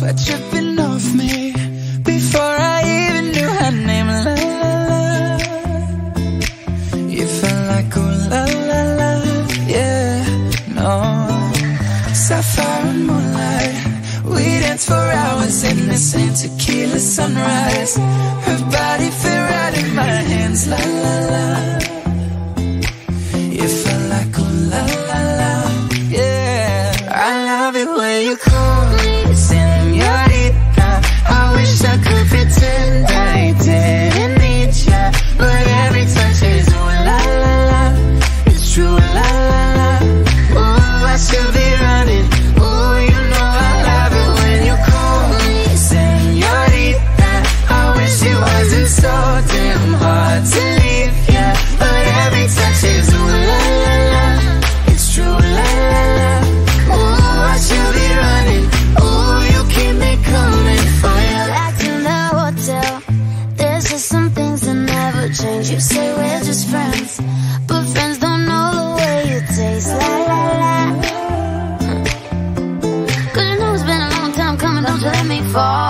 sweatshirt. Fall.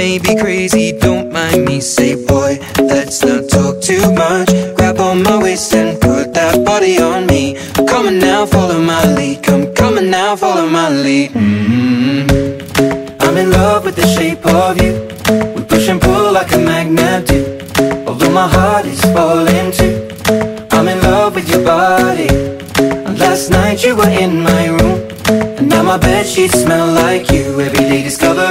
my bed sheets smell like you. Every day discovering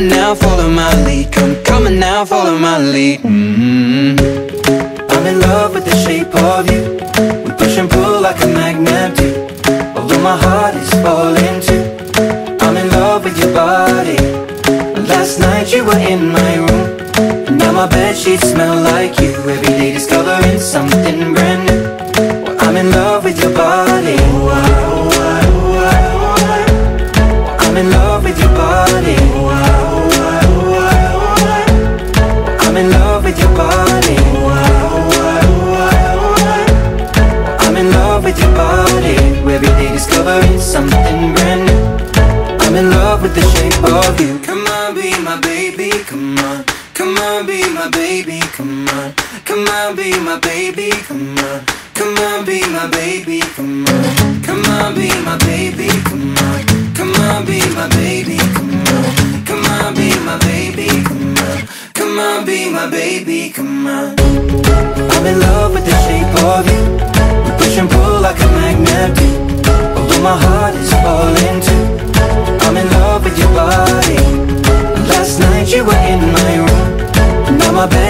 Come now, follow my lead. Come, on now, follow my lead. mm I'm in love with the shape of you. We push and pull like a magnet do. Although my heart is falling too. I'm in love with your body. Last night you were in my room. And now my bed sheets smell like you. Every day discovering something brand new. Well, I'm in love with your body.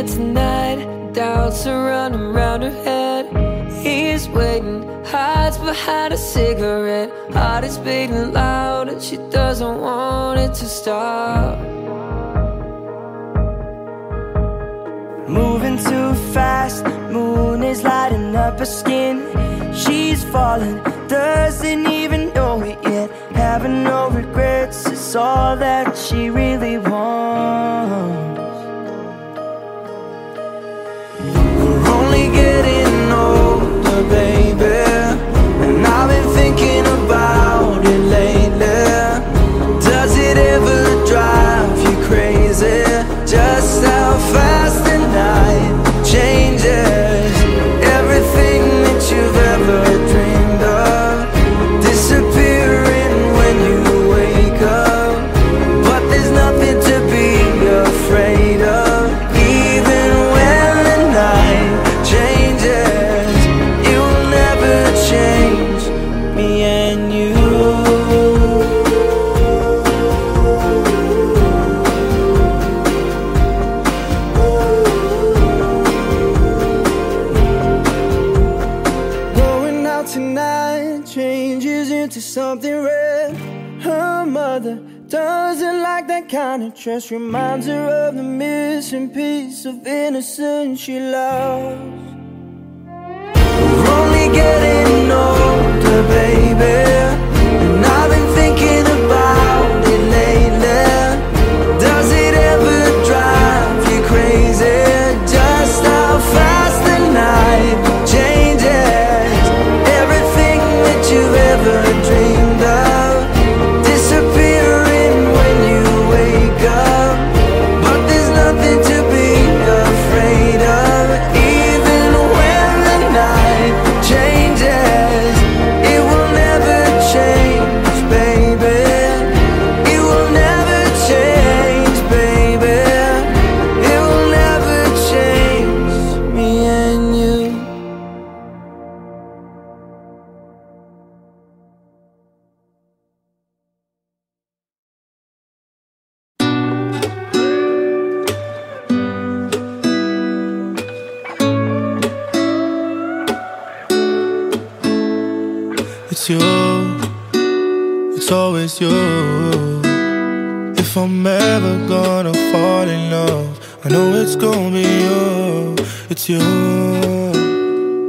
It tonight, doubts are running around her head. He's waiting, hides behind a cigarette. Heart is beating loud, and she doesn't want it to stop. Moving too fast, moon is lighting up her skin. She's falling, doesn't even know it yet. Having no regrets is all that she really wants. Kind of dress. Reminds her of the missing piece of innocence she lost. We're only getting older, baby. And I've been thinking about it lately. It's always you. If I'm ever gonna fall in love, I know it's gonna be you. It's you.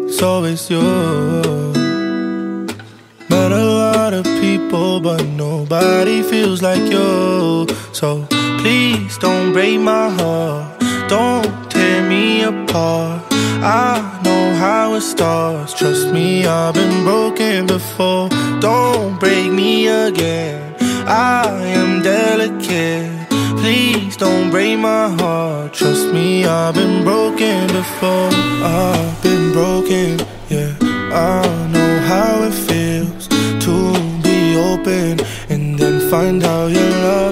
It's always you. Met a lot of people, but nobody feels like you. So please don't break my heart. Don't tear me apart. I know how it starts. Trust me, I've been broken before. Don't break me again. I am delicate. Please don't break my heart. Trust me, I've been broken before. I've been broken, yeah. I know how it feels to be open and then find out your love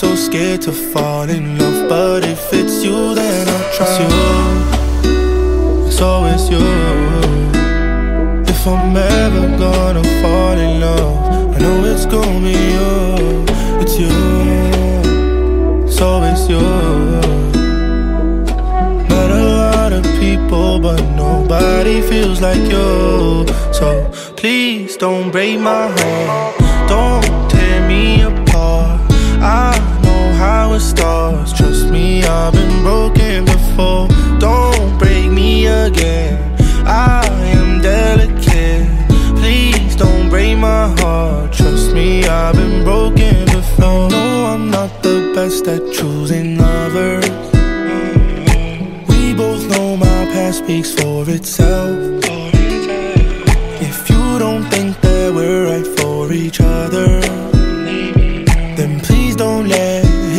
so scared to fall in love, but if it's you, then I'll try. It's you. It's always you. If I'm ever gonna fall in love, I know it's gonna be you. It's you. It's always you. Met a lot of people, but nobody feels like you. So please don't break my heart. Don't tear me apart. I how it starts. Trust me, I've been broken before. Don't break me again. I am delicate. Please don't break my heart. Trust me, I've been broken before. No, I'm not the best at choosing lovers. We both know my past speaks for itself. If you don't think that we're right for each other,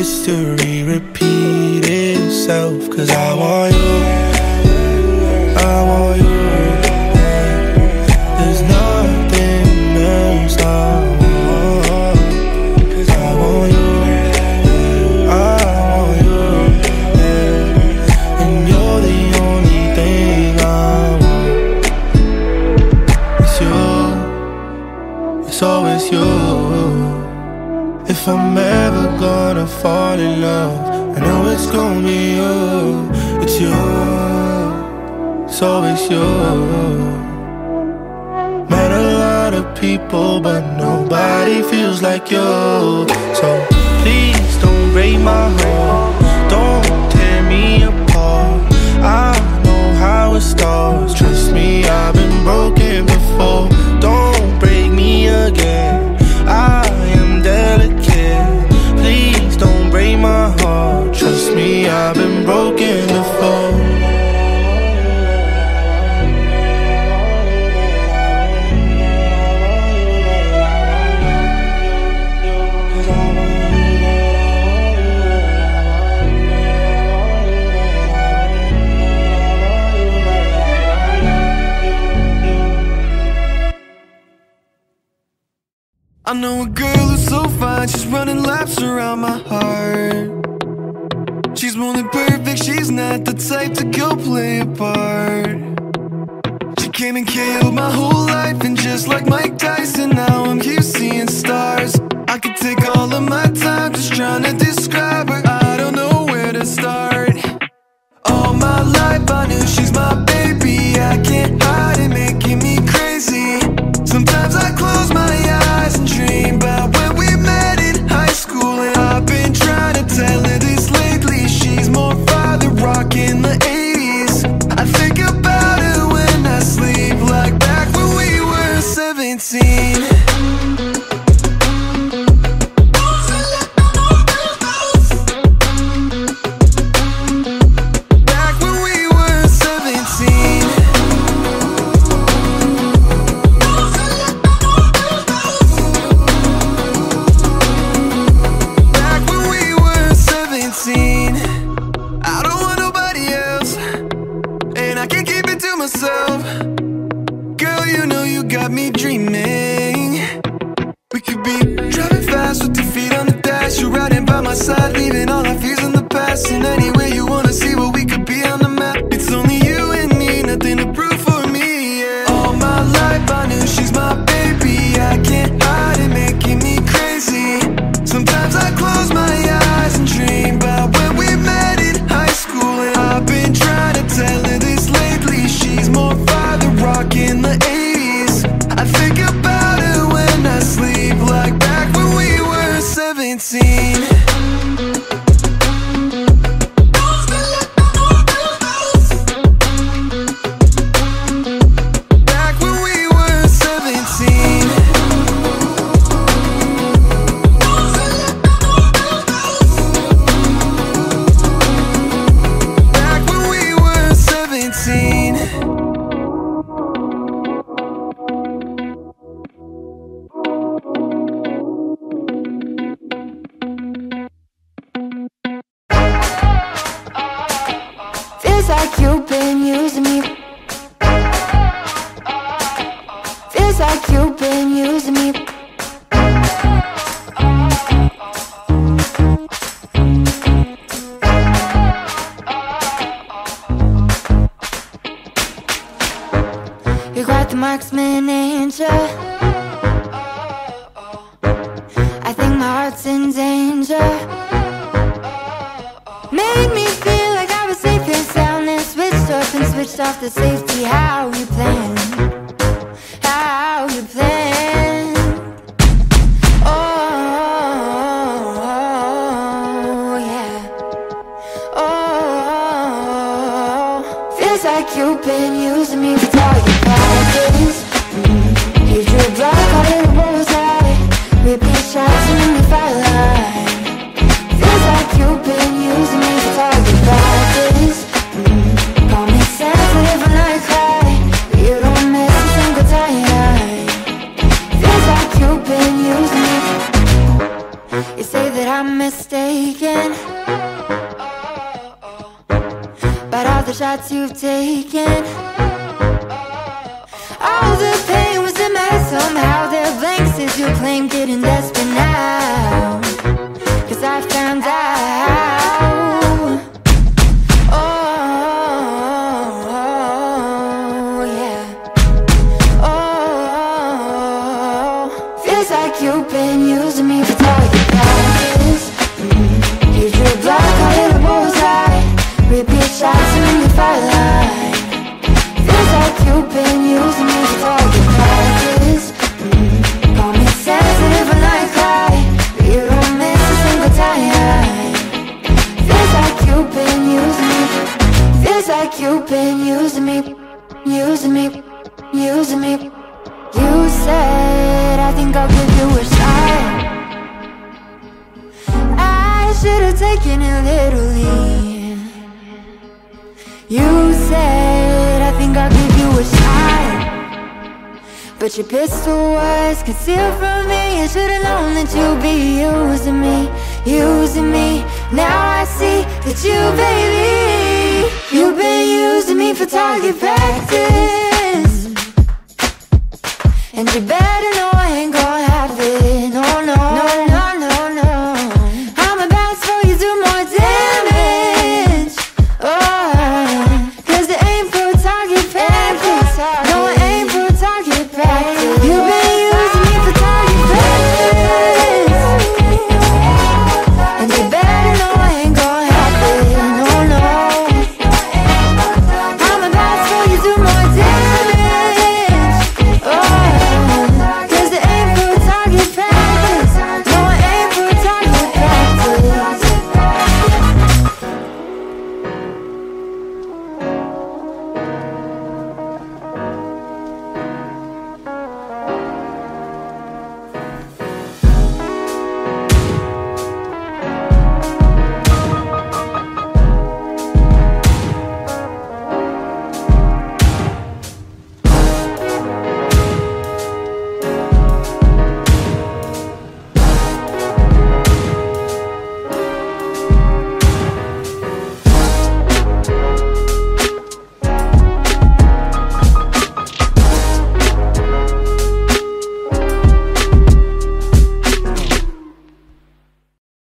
history repeat itself. Cause I want you, it's always you. Met a lot of people, but nobody feels like you. So please don't break my heart. Don't tear me apart. I know how it starts. Trust me, I've been broken before. Don't break me again. I am delicate. Please don't break my heart. Trust me, I've been broken before. I know a girl who's so fine, she's running laps around my heart. She's more than perfect, she's not the type to go play a part. She came and KO'd my whole life, and just like Mike Tyson, now I'm here seeing stars. I could take all of my time just trying to describe her. I don't know where to start. All my life I knew she's my baby. I can't hide it, myself. Girl, you know you got me dreaming. We could be driving fast with your feet on the dash. You're riding by my side, leaving all our fears you've been using me for target practice. Mm. You drew a block, you claim Getting desperate now you've been using me Using me, using me You said I think I'll give you a shot I should've taken it literally. You said, I think I'll give you a shot. But your pistol was concealed from me. I should've known that you'd be using me, using me. Now I see that you, baby, you've been using me for target practice. And you better know